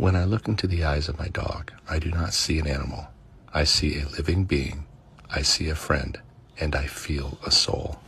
When I look into the eyes of my dog, I do not see an animal. I see a living being. I see a friend, and I feel a soul.